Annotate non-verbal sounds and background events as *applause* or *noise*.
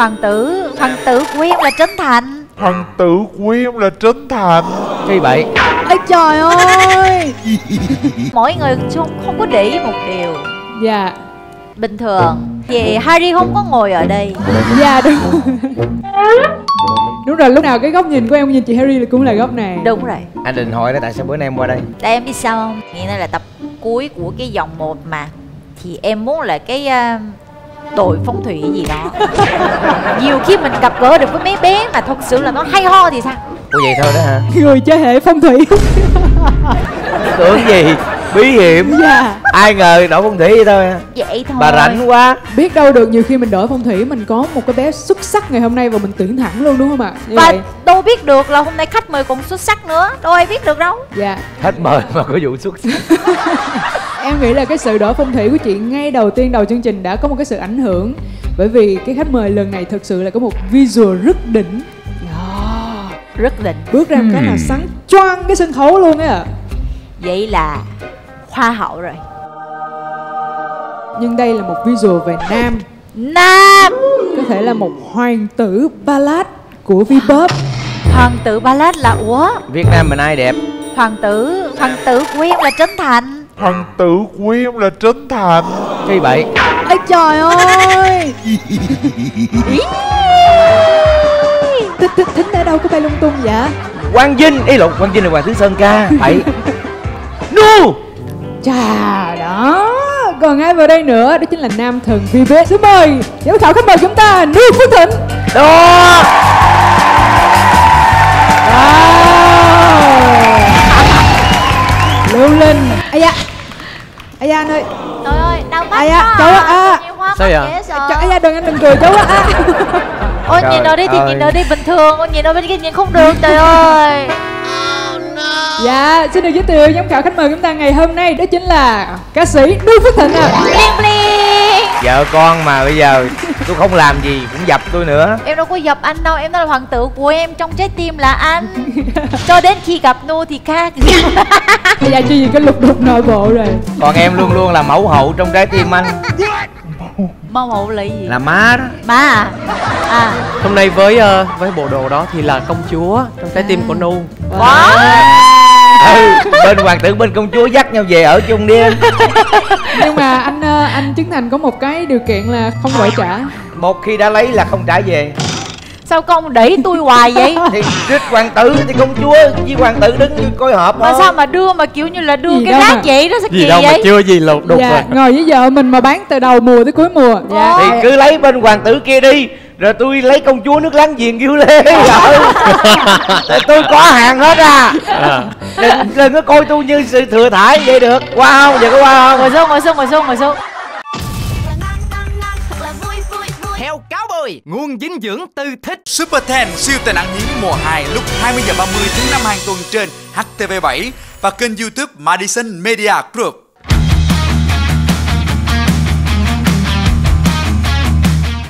hoàng tử hoàng tử của em là trấn thành. Hoàng tử của em là Trấn Thành. Cái vậy. Ê trời ơi! Mỗi người không không có để ý một điều. Dạ. Bình thường thì Harry không có ngồi ở đây. Dạ đúng. Đúng rồi lúc nào cái góc nhìn của em nhìn chị Harry là cũng là góc này. Đúng rồi. Anh định hỏi đó tại sao bữa nay em qua đây? Tại em biết sao không? Nghĩa là, là tập cuối của cái dòng 1 mà. Thì em muốn là cái uh, đội phong thủy gì đó. Nhiều khi mình gặp gỡ được với mấy bé mà thật sự là nó hay ho thì sao? Ủa vậy thôi đó hả? Người chơi hệ phong thủy. Tưởng gì? Bí hiểm. Dạ. Ai ngờ đổ phong thủy vậy thôi. À. vậy thôi. Bà rảnh quá. Biết đâu được nhiều khi mình đổi phong thủy Mình có một cái bé xuất sắc ngày hôm nay Và mình tuyển thẳng luôn đúng không ạ? Như và vậy. đâu biết được là hôm nay khách mời cũng xuất sắc nữa. Đâu ai biết được đâu. Dạ. Hết mời mà có vụ xuất sắc *laughs* Em nghĩ là cái sự đổi phong thủy của chị ngay đầu tiên đầu chương trình đã có một cái sự ảnh hưởng. Bởi vì cái khách mời lần này thực sự là có một visual rất đỉnh. Rất định Bước ra một cái là sáng choang cái sân khấu luôn ấy ạ vậy là hoa hậu rồi. Nhưng đây là một visual về nam. Nam! Có thể là một hoàng tử ballad của Vpop. Hoàng tử ballad là ủa? Việt Nam mình ai đẹp? Hoàng tử hoàng tử của em là trấn thành Hoàng tử của em là Trấn Thành. Cái vậy? Ê trời ơi! *laughs* Thích thích thính ở đâu có bay lung tung vậy? Quang Vinh. Ý lộn Quang Vinh là Hoàng Thứ Sơn ca. Phải. *laughs* No Chà đó. Còn ai vào đây nữa? Đó chính là nam thần Vpop Xin mời Giám khảo khách mời chúng ta Nu Phước Thịnh. Đó. Wow Ây da. Ây da anh ơi. Trời ơi đau mắt Ai à, quá cháu à, à. Nhiều hoa Sao vậy? Trời ơi da đừng anh đừng cười cháu á à. *laughs* ôi nhìn ở đây thì nhìn ở đây bình thường. Ôi nhìn ở bên kia nhìn không được trời ơi. Dạ xin được giới thiệu giám khảo khách mời chúng ta ngày hôm nay Đó chính là ca sĩ Nu Phước Thịnh ạ. Bling bling. Vợ con mà bây giờ Tôi không làm gì cũng dập tôi nữa. Em đâu có dập anh đâu em nói là hoàng tử của em trong trái tim là anh. *laughs* Cho đến khi gặp nu thì khác. *laughs* Bây giờ chưa gì cái lục đục nội bộ rồi. Còn em luôn luôn là mẫu hậu trong trái tim anh. Mong hậu là gì? Là má đó. Má à? À. Hôm nay với ờ, với bộ đồ đó thì là công chúa trong trái tim của Nu. quá ừ, Bên hoàng tử bên công chúa dắt nhau về ở chung đi em. Nhưng mà anh ờ, anh Trấn Thành có một cái điều kiện là không gọi trả. Một khi đã lấy là không trả về. Sao con đẩy tôi hoài vậy? Thì trích hoàng tử thì công chúa với hoàng tử đứng coi họp mà thôi sao mà đưa mà kiểu như là đưa Gì cái đâu rác mà. vậy đó sao Gì kỳ đâu mà vậy? chưa gì lột đục Dạ rồi. ngồi với vợ mình mà bán từ đầu mùa tới cuối mùa. Dạ. Thì cứ lấy bên hoàng tử kia đi Rồi tôi lấy công chúa nước láng giềng kêu lên. *laughs* Rồi tôi có hàng hết à. À. đừng, đừng có coi tôi như sự thừa thải vậy được Qua không? Giờ có qua không? ngồi xuống ngồi xuống ngồi xuống ngồi xuống Heo cáo bồi, nguồn dinh dưỡng từ thích. Super 10 siêu tài năng hiếm mùa 2 lúc 20 giờ 30 thứ năm hàng tuần trên HTV7 và kênh YouTube Madison Media Group.